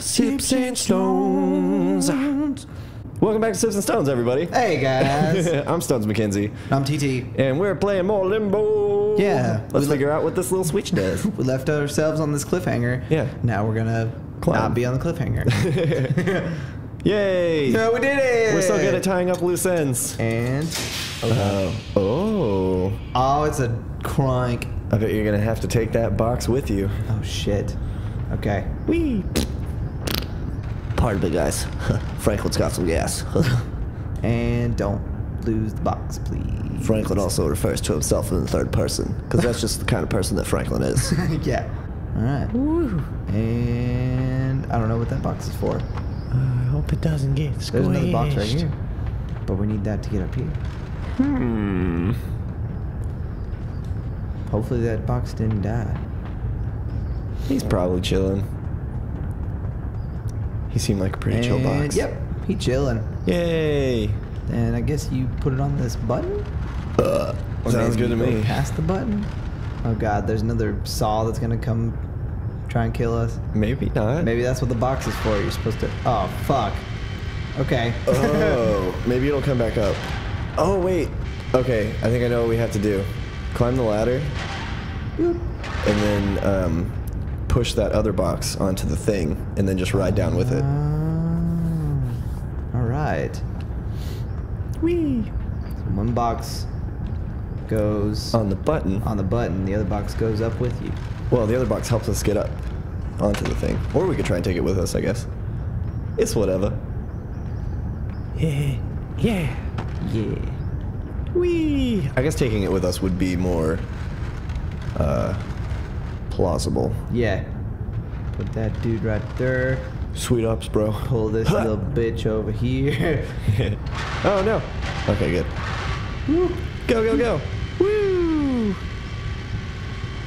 Sips and Stones. Welcome back to Sips and Stones, everybody. Hey guys, I'm Stones McKenzie, I'm TT. and we're playing more Limbo. Yeah. Let's figure out what this little switch does. We left ourselves on this cliffhanger. Yeah. Now we're gonna Climb. not be on the cliffhanger. Yay! no, we did it. We're so good at tying up loose ends. And Oh. Uh, oh. oh, it's a crank. I bet you're gonna have to take that box with you. Oh shit. Okay. Wee. Pardon me, guys. Franklin's got some gas. And don't lose the box, please. Franklin also refers to himself in the third person, because that's just the kind of person that Franklin is. yeah. All right. And I don't know what that box is for. I hope it doesn't get squished. There's another box right here, but we need that to get up here. Hmm. Hopefully that box didn't die. He's probably chilling. He seemed like a pretty chill box. Yep. He chilling. Yay. And I guess you put it on this button. Uh, sounds good to me. Past the button. Oh god, there's another saw that's gonna come try and kill us. Maybe not. Maybe that's what the box is for. You're supposed to. Oh fuck. Okay. Oh, maybe it'll come back up. Oh wait. Okay, I think I know what we have to do. Climb the ladder, and then um, push that other box onto the thing, and then just ride down with it. Ah, all right. Whee! So one box goes On the button. on the button. The other box goes up with you. Well, the other box helps us get up onto the thing, or we could try and take it with us. I guess. It's whatever. Yeah. Yeah. Yeah. Whee! I guess taking it with us would be more uh, plausible. Yeah. Put that dude right there. Sweet ups, bro. Pull this little bitch over here. oh no. Okay, good. Woo. Go, go, go. Woo!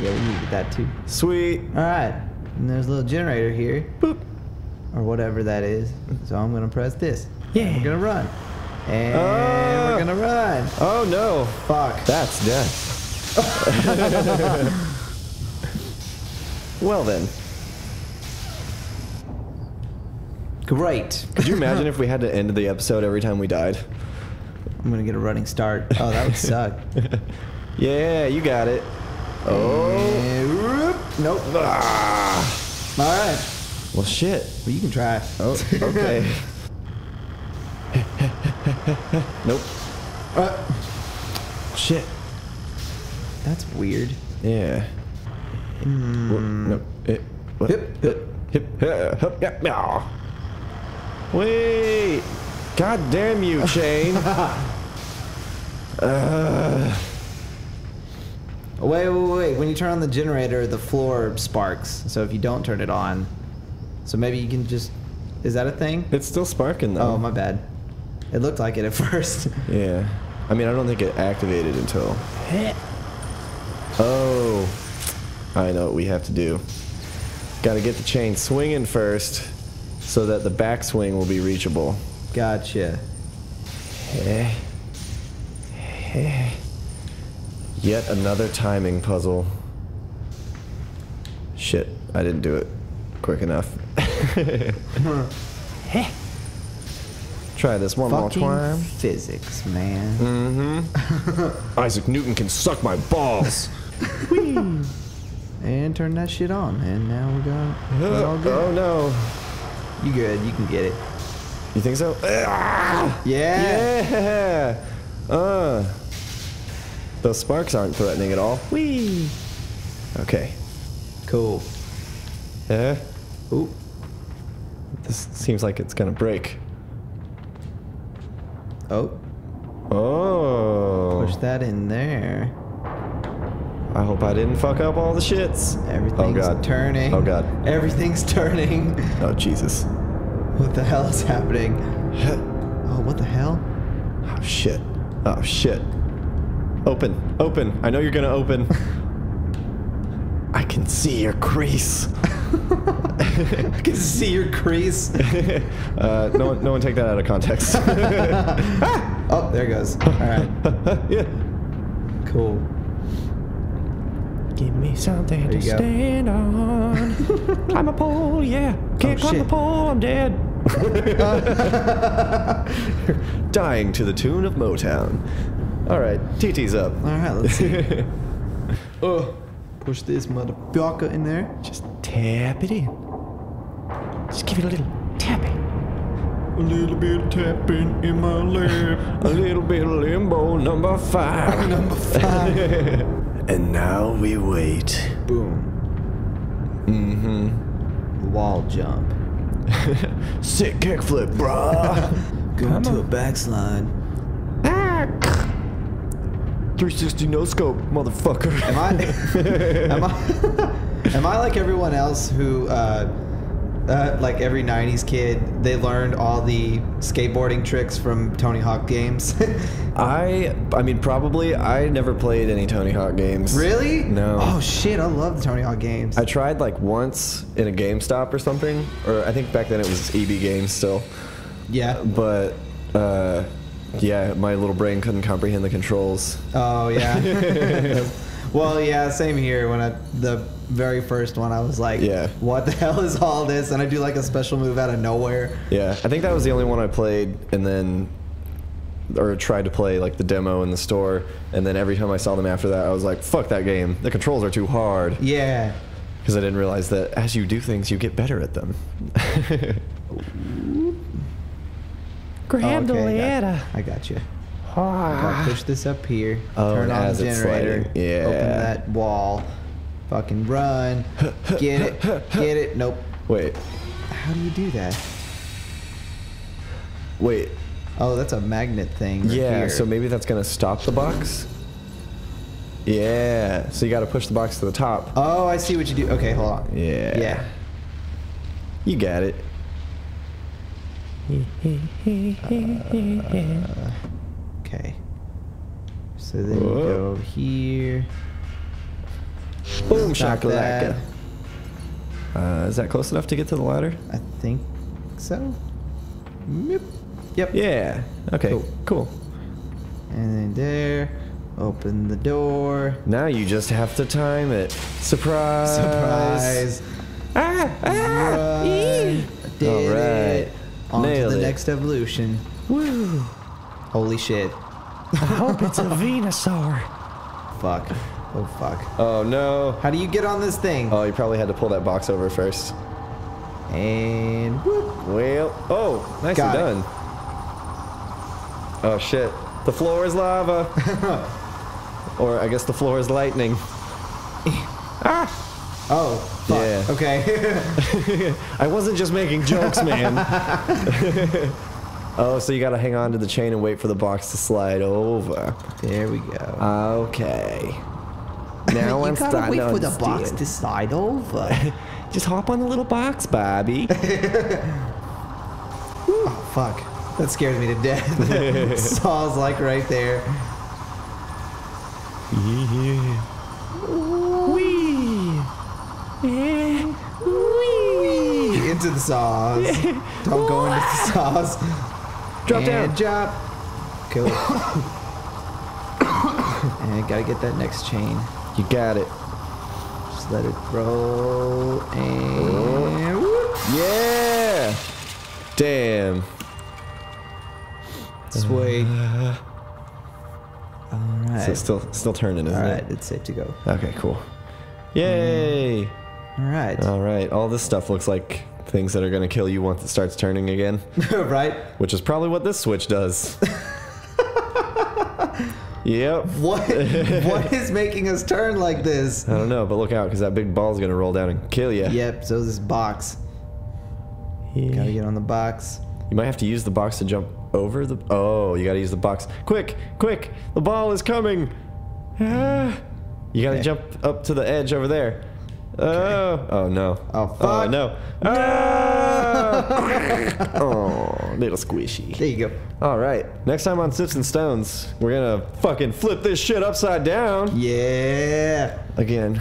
Yeah, we needed that too. Sweet. All right. And there's a little generator here, Boop. or whatever that is. So I'm gonna press this. Yeah. We're gonna run. And Ah. we're gonna run. Oh no. Fuck. That's death. well then, Great. could you imagine if we had to end the episode every time we died? I'm gonna get a running start. Oh, that would suck. Yeah, you got it. Oh. And. Nope. Ah. All right. Well, shit. Well, you can try. Oh, okay. nope. Uh, Shit. that's weird. Yeah. No. It, what? Hip, hip. Hip, hip, hip, hip. Wait. God damn you, Shane. uh, Wait, wait, wait. When you turn on the generator, the floor sparks. So if you don't turn it on, so maybe you can just. Is that a thing? it's still sparking though. Oh, my bad. It looked like it at first. Yeah. I mean, I don't think it activated until. Oh. I know what we have to do. Got to get the chain swinging first so that the backswing will be reachable. Gotcha. Hey. Eh. Yet another timing puzzle. Shit, I didn't do it quick enough. Try this one Fucking more time. physics, man. Mm-hmm. Isaac Newton can suck my balls. And turn that shit on. And now we're going. We're all oh no. You good? You can get it. You think so? Ah! Yeah. Yeah. Uh. Those sparks aren't threatening at all. Whee. Okay. Cool. Yeah. Ooh. This seems like it's gonna break. Oh. Oh. Push that in there. I hope I didn't fuck up all the shits. Everything's oh god. turning. Oh god. Everything's turning. Oh Jesus. What the hell is happening? Oh, what the hell? Oh shit. Oh shit. Open. Open. I know you're gonna open. I can see your crease. I can see your crease. uh, no one, no one take that out of context. Oh, there it goes. All right, yeah. cool. Give me something There to you go. stand on. climb a pole, yeah. Can't Oh, climb the shit. pole, I'm dead. Dying to the tune of Motown. All right, TT's up. All right, let's see. oh, push this motherfucker in there. Just tap it in. Just give it a little tapping. A little bit of tapping in my lap. A little bit of limbo, number five. Number five. And now we wait. Boom. mm-hmm. Wall jump. Sick kickflip, bruh. Go to a backslide. 360 no scope, motherfucker. Am I? am I? am I like everyone else who, uh, uh, like every '90s kid, they learned all the skateboarding tricks from Tony Hawk games? I, I mean, probably. I never played any Tony Hawk games. really? No. Oh shit! I love the Tony Hawk games. I tried like once in a GameStop or something, or I think back then it was EB Games still. yeah. But uh, yeah, my little brain couldn't comprehend the controls. Oh yeah. well, yeah, same here. When I the very first one, I was like, Yeah. what the hell is all this? And I do like a special move out of nowhere. Yeah, I think that was the only one I played, and then or tried to play like the demo in the store, and then every time I saw them after that, I was like, "Fuck that game! The controls are too hard." Yeah. Because I didn't realize that as you do things, you get better at them. Grab Oh, okay, I got, I got you. Ah. Gotta push this up here. Oh, turn on the generator. Yeah. Open that wall. Fucking run. Get it. Get it. Nope. Wait, How do you do that? wait. Oh, that's a magnet thing. right Yeah, here. so maybe that's gonna stop the box. Yeah, so you got to push the box to the top. Oh, I see what you do. Okay, hold on. Yeah. Yeah. You got it. Okay. So then you Whoa. go here. Boom shakalaka. Uh, is that close enough to get to the ladder? I think so. Yep. Yep. Yeah. Okay. Cool. Cool. And then there. Open the door. Now you just have to time it. Surprise. Surprise. Ah, ah, ee. Did All right. it. On to the it. next evolution. Woo. Holy shit. I hope it's a Venusaur. Fuck. Oh fuck. Oh no. How do you get on this thing? Oh, you probably had to pull that box over first. And whoop. Well, oh, nicely Got it. done. Oh shit. The floor is lava. or I guess the floor is lightning. ah! Oh, fuck. Yeah. Okay. I wasn't just making jokes, man. oh, so you gotta hang on to the chain and wait for the box to slide over. there we go. Okay. Now you I'm gotta starting wait to for the box to slide over. Just hop on the little box, Bobby. oh, fuck. That scares me to death. Saw's like right there. yeah. Wee. Yeah. Wee. Into the saws. Don't go into the saws. Drop and down. Drop. Cool. and gotta get that next chain. You got it. Just let it roll and whoop. Yeah. Damn. sway. Uh, all So right. it's still still turning, isn't All right, it? it's safe to go. Okay, cool. Yay! Mm. All right. All right, all this stuff looks like things that are gonna kill you once it starts turning again, right. which is probably what this switch does. yep. What? what is making us turn like this? I don't know, but look out, because that big ball's gonna roll down and kill you. Yep. So this box. Gotta get on the box. You might have to use the box to jump over the. Oh, you gotta use the box. Quick, quick! The ball is coming. Ah. You gotta Okay. jump up to the edge over there. Oh, oh no. Oh, oh fuck. Oh, no. no. oh, little squishy. There you go. All right. Next time on Sips and Stones, we're going to fucking flip this shit upside down. Yeah. Again.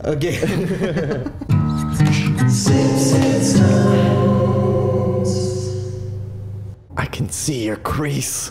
Again. Sips and Stones. I can see your crease.